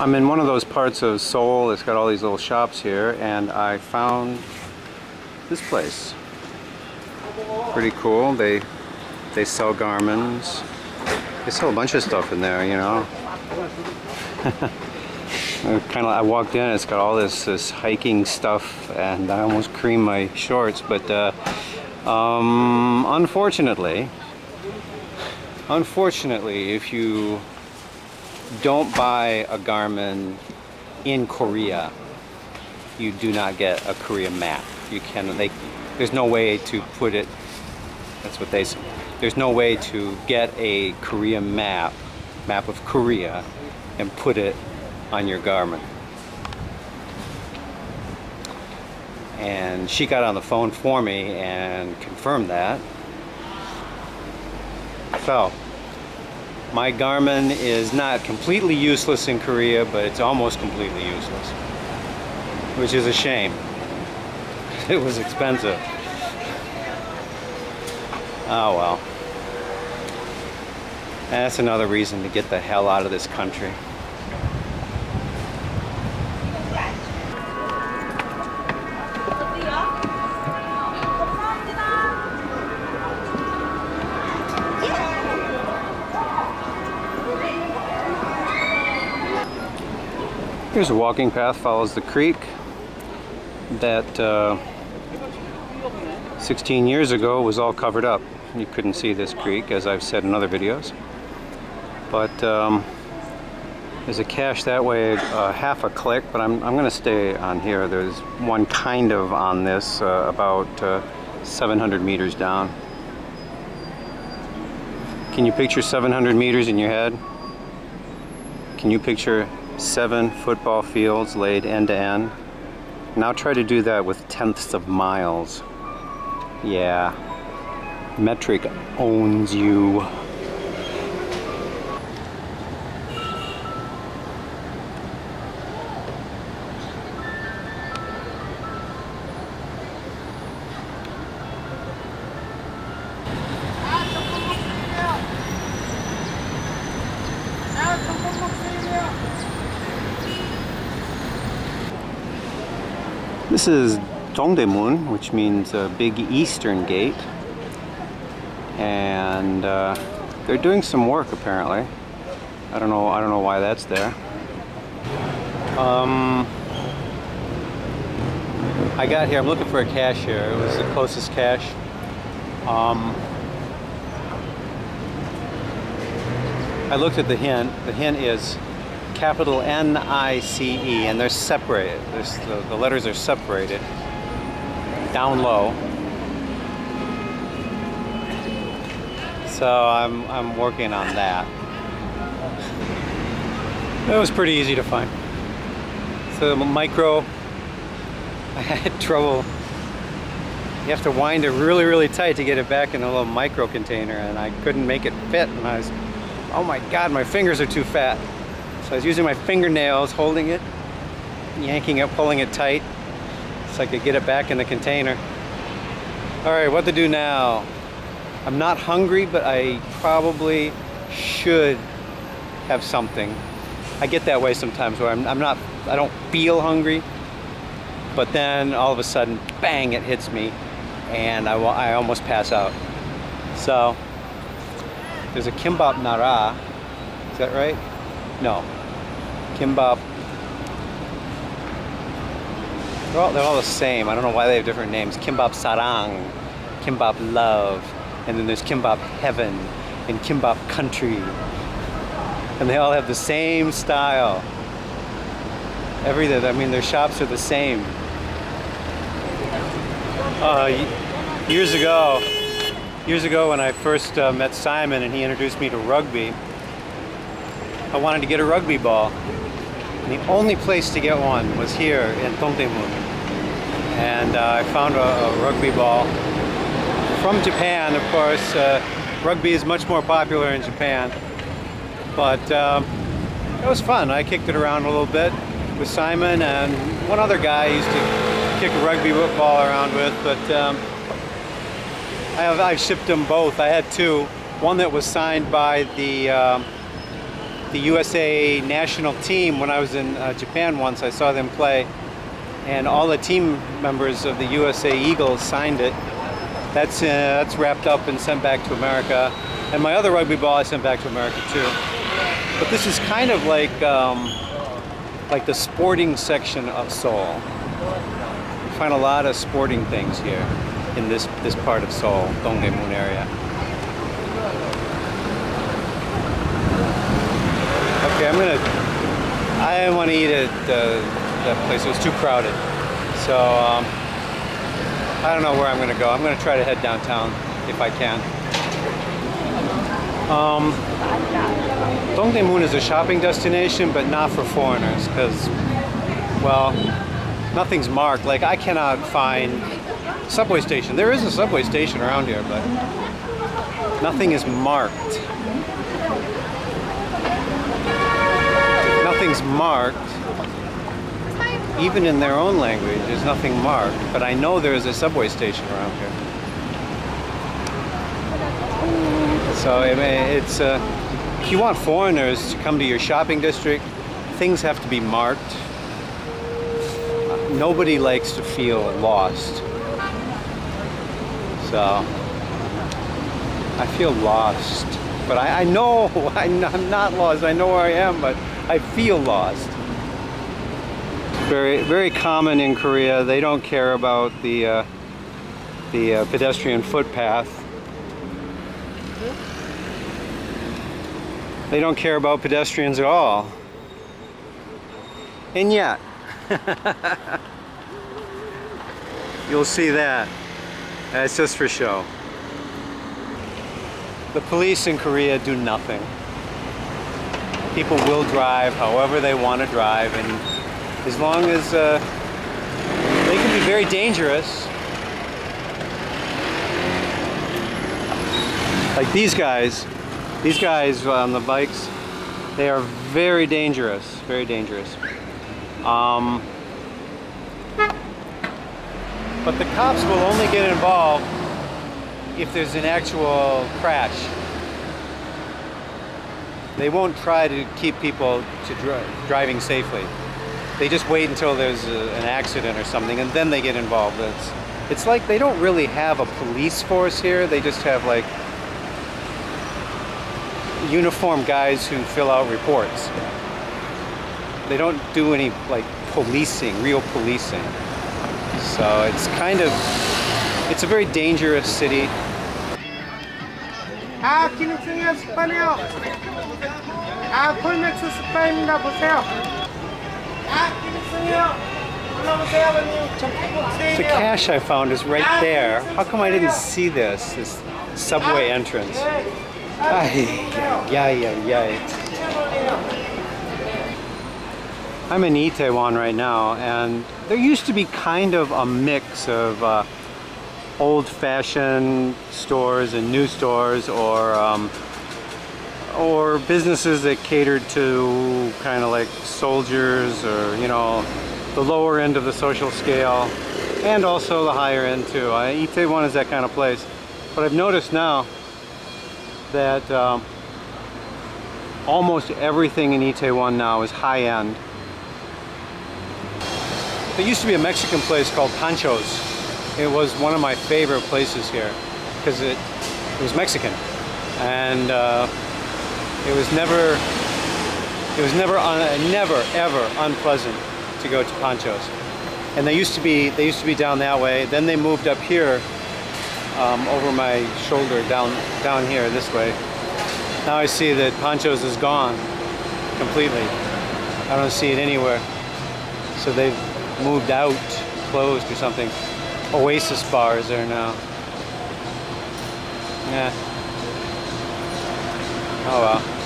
I'm in one of those parts of Seoul that's got all these little shops here and I found this place. Pretty cool. They they sell Garmin's. They sell a bunch of stuff in there, you know. kind of I walked in it's got all this this hiking stuff and I almost creamed my shorts but uh, um, unfortunately unfortunately if you don't buy a Garmin in Korea, you do not get a Korea map. You can they there's no way to put it that's what they say. There's no way to get a Korea map, map of Korea and put it on your Garmin. And she got on the phone for me and confirmed that. So, my Garmin is not completely useless in Korea, but it's almost completely useless. Which is a shame. It was expensive. Oh well. That's another reason to get the hell out of this country. Here's a walking path, follows the creek that uh, 16 years ago was all covered up. You couldn't see this creek, as I've said in other videos. But um, there's a cache that way, uh, half a click, but I'm, I'm going to stay on here. There's one kind of on this, uh, about uh, 700 meters down. Can you picture 700 meters in your head? Can you picture seven football fields laid end to end. Now try to do that with tenths of miles. Yeah, metric owns you. This is Dongdaemun, which means a big eastern gate. And uh, they're doing some work apparently. I don't know I don't know why that's there. Um, I got here, I'm looking for a cache here. It was the closest cache. Um, I looked at the hint. The hint is capital N-I-C-E, and they're separated. The, the letters are separated down low. So I'm, I'm working on that. It was pretty easy to find. So micro, I had trouble. You have to wind it really, really tight to get it back in the little micro container and I couldn't make it fit and I was, oh my God, my fingers are too fat. So I was using my fingernails, holding it, yanking it, pulling it tight, so I could get it back in the container. All right, what to do now? I'm not hungry, but I probably should have something. I get that way sometimes where I'm, I'm not, I don't feel hungry, but then all of a sudden, bang, it hits me, and I, I almost pass out. So, there's a kimbap nara, is that right? No, kimbap. They're all, they're all the same. I don't know why they have different names. Kimbap sarang, kimbap love, and then there's kimbap heaven and kimbap country. And they all have the same style. Everything, I mean, their shops are the same. Uh, years ago, years ago when I first uh, met Simon and he introduced me to rugby, I wanted to get a rugby ball. The only place to get one was here in Dongdaemun. And uh, I found a, a, rugby ball from Japan, of course. Uh, rugby is much more popular in Japan. But um, it was fun. I kicked it around a little bit with Simon and one other guy I used to kick a rugby ball around with. But um, I have, I've shipped them both. I had two. One that was signed by the um, the USA national team when I was in uh, Japan once. I saw them play, and all the team members of the USA Eagles signed it. That's uh, that's wrapped up and sent back to America. And my other rugby ball I sent back to America too. But this is kind of like um, like the sporting section of Seoul. You find a lot of sporting things here in this this part of Seoul, Dongdaemun area. Okay, I'm gonna. I didn't want to eat at uh, that place. It was too crowded, so um, I don't know where I'm gonna go. I'm gonna try to head downtown if I can. Um, Dongdaemun is a shopping destination, but not for foreigners, because, well, nothing's marked. Like I cannot find subway station. There is a subway station around here, but nothing is marked. Marked. Even in their own language, there's nothing marked. But I know there is a subway station around here. So I mean, it's uh, if you want foreigners to come to your shopping district, things have to be marked. Nobody likes to feel lost. So I feel lost, but I, I know I'm not lost. I know where I am, but I feel lost. Very, very common in Korea. They don't care about the uh, the uh, pedestrian footpath. They don't care about pedestrians at all. And yet, you'll see that. That's just for show. The police in Korea do nothing. People will drive however they want to drive, and as long as uh, they can be very dangerous. Like these guys, these guys on the bikes, they are very dangerous, very dangerous. Um, but the cops will only get involved if there's an actual crash. They won't try to keep people to dri driving safely. They just wait until there's a, an accident or something and then they get involved. It's, it's like they don't really have a police force here. They just have like uniformed guys who fill out reports. They don't do any like policing, real policing. So it's kind of, it's a very dangerous city. 아, 기능성이요, 스파네요. 아, 폴맥스 스파입니다. 보세요. The cache I found is right there. How come I didn't see this, this subway entrance? Ay, yay, yay, yay. I'm in Itaewon right now, and there used to be kind of a mix of uh, old-fashioned stores and new stores, or um, or businesses that catered to kind of like soldiers, or you know, the lower end of the social scale, and also the higher end too. Uh, Itaewon is that kind of place, but I've noticed now that um, almost everything in Itaewon now is high end. There used to be a Mexican place called Pancho's. It was one of my favorite places here because it, it was Mexican and uh, it was never it was never never ever unpleasant to go to Pancho's. And they used to be they used to be down that way. Then they moved up here um, over my shoulder down down here this way. Now I see that Pancho's is gone completely. I don't see it anywhere. So they've moved out, closed or something. Oasis bar is there now. Yeah. Oh well.